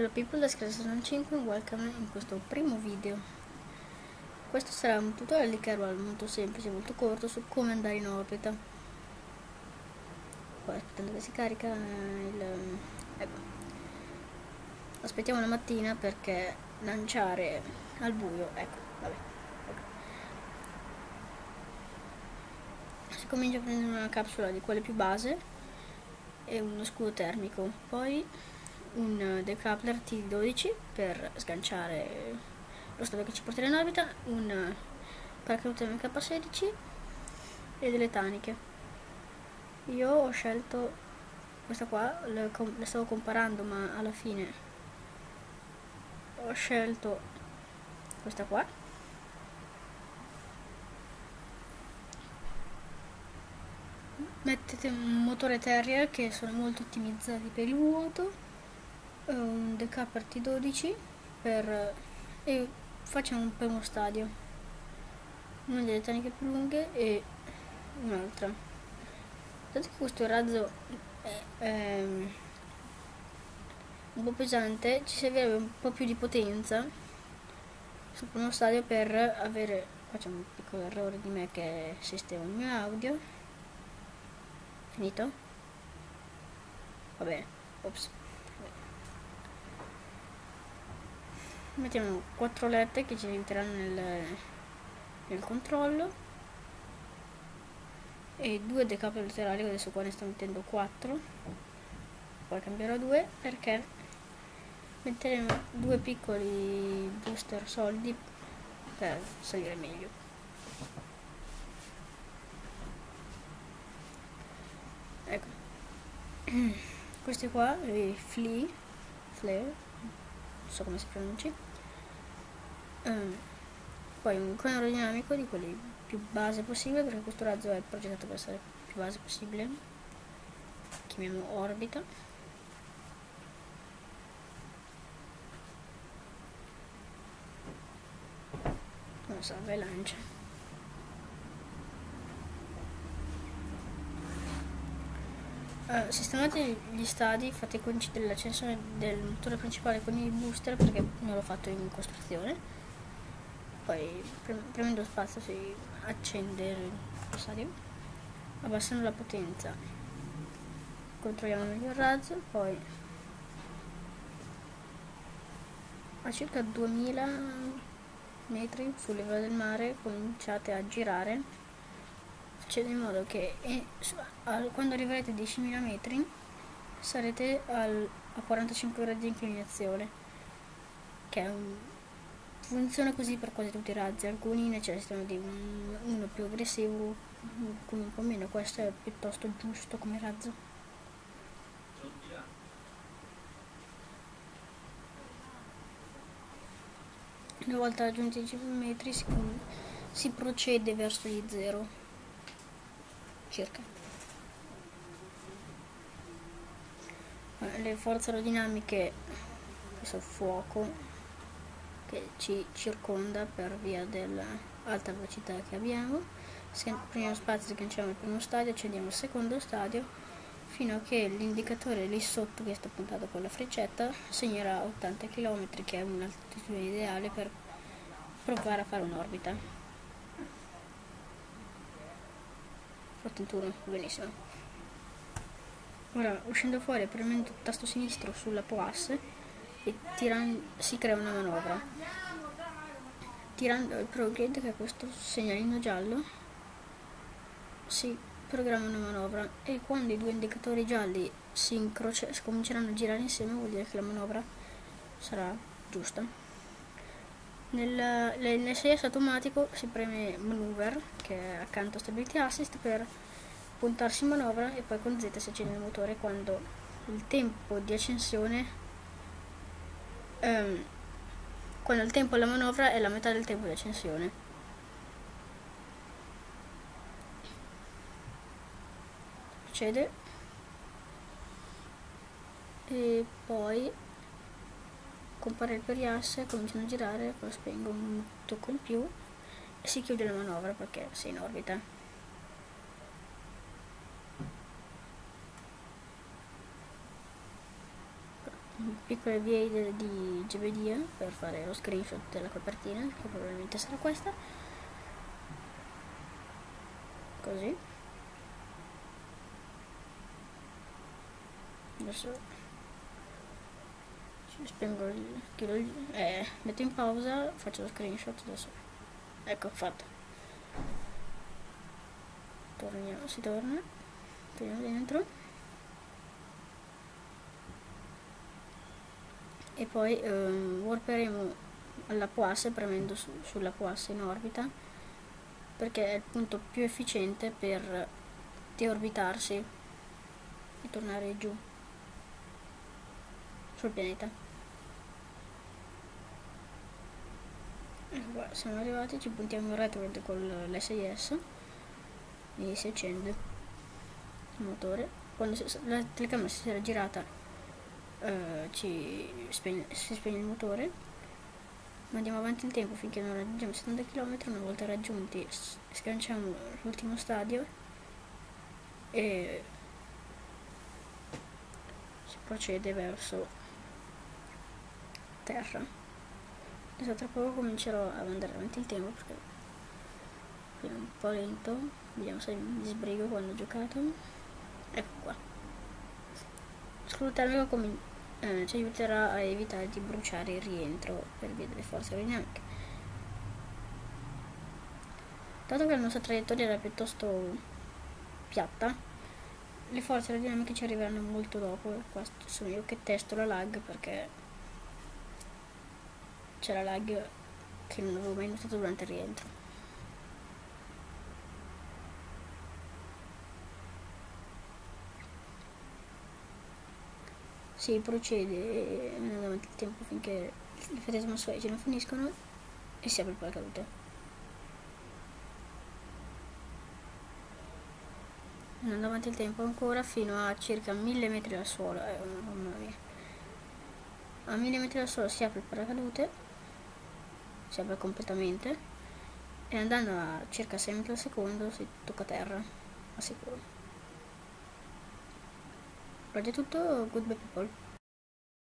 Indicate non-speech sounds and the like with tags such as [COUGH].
Hello people, da Season 5 welcome in questo primo video. Questo sarà un tutorial di Carol molto semplice, molto corto su come andare in orbita. Poi aspettando che si carica il... Ecco. Aspettiamo la mattina perché lanciare al buio, ecco, vabbè. Ecco. Si comincia a prendere una capsula di quelle più base e uno scudo termico, poi un decoupler T12 per sganciare lo stadio che ci porterà in orbita, un paracadute MK16 e delle taniche. Io ho scelto questa qua, le, le stavo comparando ma alla fine ho scelto questa qua mettete un motore Terrier che sono molto ottimizzati per il vuoto un decapper T12 per, e facciamo un primo stadio. Una delle taniche più lunghe e un'altra. Dato che questo razzo è, è un po' pesante ci servirebbe un po' più di potenza sul primo stadio per avere facciamo un piccolo errore di me che sistema il mio audio. Finito. Va bene ops mettiamo quattro lette che ci aiuteranno nel, nel controllo. E due decapi laterali adesso qua ne sto mettendo 4 poi cambierò due perché metteremo due piccoli booster solidi per salire meglio. Ecco. [CLEARS THROAT] Questi qua i flea flare non so come si pronunci um, poi un cono aerodinamico di quelli più base possibile perché questo razzo è progettato per essere più base possibile. Chiamiamo orbita. Non salva e lancia. Uh, sistemate gli stadi, fate coincidere l'accensione del motore principale con il booster perché non l'ho fatto in costruzione. Poi premendo spazio si accende stadio. Abbassando la potenza. Controlliamo meglio il razzo, poi a circa 2000 metri sul livello del mare cominciate a girare facendo in modo che eh, quando arriverete a 10.000 metri sarete al, a 45 gradi di inclinazione che un, funziona così per quasi tutti i razzi. Alcuni necessitano di un, uno più aggressivo alcuni un po' meno. Questo è piuttosto giusto come razzo. Una volta raggiunti i 10 metri si, si procede verso gli zero circa. Le forze aerodinamiche, questo fuoco che ci circonda per via dell'alta velocità che abbiamo, primo spazio sganciamo il primo stadio, accendiamo il secondo stadio fino a che l'indicatore lì sotto che sta puntato con la freccetta segnerà 80 km che è un'altitudine ideale per provare a fare un'orbita. 81 benissimo. Ora uscendo fuori premendo il tasto sinistro sulla POAS e si crea una manovra. Tirando il ProGrid che è questo segnalino giallo si programma una manovra. E quando i due indicatori gialli si, incrocia, cominceranno a girare insieme vuol dire che la manovra sarà giusta. Nel, nel CS automatico si preme maneuver che è accanto a stability assist per puntarsi in manovra e poi con Z si accende il motore. Quando il tempo di accensione um, quando il tempo della manovra è la metà del tempo di accensione procede e poi compare il periasse, cominciano a girare, poi spengo un tocco in più e si chiude la manovra perché sei in orbita. Piccole vie di giovedì per fare lo screenshot della copertina che probabilmente sarà questa. Così. Adesso spengo il chilo eh, metto in pausa faccio lo screenshot adesso ecco fatto. Torniamo si torna torniamo dentro e poi ehm, warperemo alla Poasse premendo su, sulla Poasse in orbita perché è il punto più efficiente per deorbitarsi e tornare giù sul pianeta. Qua siamo arrivati ci puntiamo in retro con l'SIS e si accende il motore. Quando la telecamera si sarà girata uh, ci spegne, si spegne il motore. Ma andiamo avanti il tempo finché non raggiungiamo 70 km una volta raggiunti sganciamo l'ultimo stadio e si procede verso terra. Adesso tra poco comincerò a andare avanti il tempo perché è un po' lento. Vediamo se mi sbrigo quando ho giocato. Ecco qua. Termico comincia eh, ci aiuterà a evitare di bruciare il rientro per via delle forze aerodinamiche. Dato che la nostra traiettoria era piuttosto piatta, le forze aerodinamiche ci arriveranno molto dopo. Qua sono io che testo la lag perché c'è la lag che non avevo mai notato durante il rientro. Si procede andando avanti il tempo finché le effetti atmosferici non finiscono e si apre il paracadute. Andando avanti il tempo ancora fino a circa 1000 metri dal suolo, eh, mamma mia. A 1000 metri dal suolo si apre il paracadute, si apre completamente e andando a circa 6 metri al secondo si tocca terra, a sicuro. È tutto, goodbye people.